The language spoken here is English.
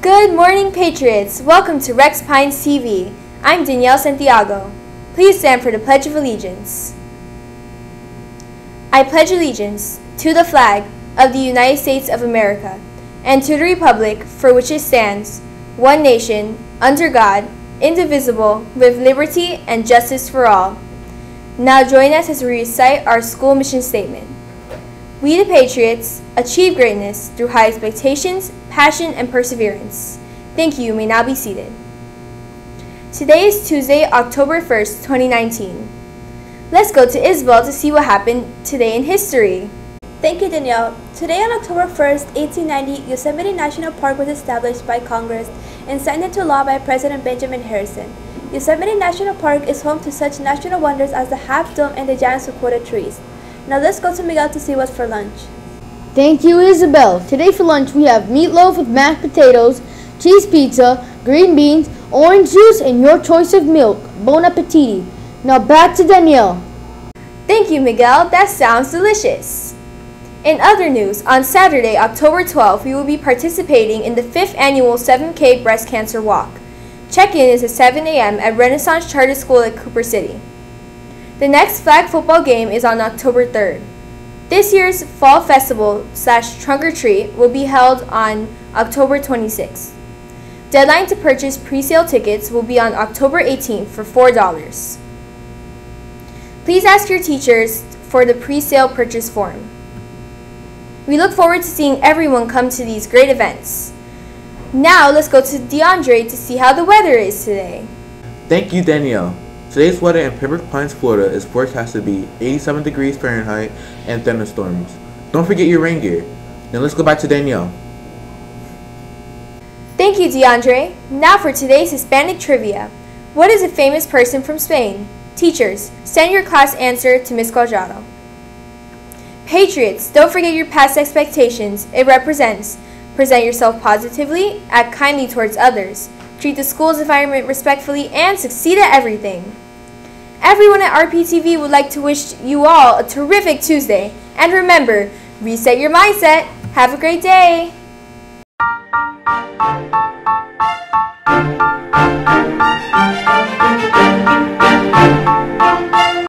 Good morning, Patriots. Welcome to Rex Pines TV. I'm Danielle Santiago. Please stand for the Pledge of Allegiance. I pledge allegiance to the flag of the United States of America and to the republic for which it stands, one nation, under God, indivisible, with liberty and justice for all. Now join us as we recite our school mission statement. We, the Patriots, achieve greatness through high expectations, passion, and perseverance. Thank you. You may now be seated. Today is Tuesday, October 1st, 2019. Let's go to Isabel to see what happened today in history. Thank you, Danielle. Today on October 1st, 1890, Yosemite National Park was established by Congress and signed into law by President Benjamin Harrison. Yosemite National Park is home to such national wonders as the Half Dome and the giant sequoia trees. Now let's go to Miguel to see what's for lunch. Thank you, Isabel. Today for lunch we have meatloaf with mashed potatoes, cheese pizza, green beans, orange juice, and your choice of milk. Bon appetit. Now back to Danielle. Thank you, Miguel. That sounds delicious. In other news, on Saturday, October 12th, we will be participating in the 5th annual 7K Breast Cancer Walk. Check-in is at 7 a.m. at Renaissance Charter School at Cooper City. The next flag football game is on October 3rd. This year's Fall Festival slash Trunk or Treat will be held on October 26th. Deadline to purchase pre-sale tickets will be on October 18th for $4. Please ask your teachers for the pre-sale purchase form. We look forward to seeing everyone come to these great events. Now let's go to DeAndre to see how the weather is today. Thank you, Danielle. Today's weather in Pembroke Pines, Florida is forecast to be 87 degrees Fahrenheit and thunderstorms. Don't forget your rain gear. Now let's go back to Danielle. Thank you, DeAndre. Now for today's Hispanic trivia. What is a famous person from Spain? Teachers, send your class answer to Ms. Cuadrado. Patriots, don't forget your PATS expectations. It represents present yourself positively, act kindly towards others, treat the school's environment respectfully, and succeed at everything. Everyone at RPTV would like to wish you all a terrific Tuesday. And remember, reset your mindset. Have a great day.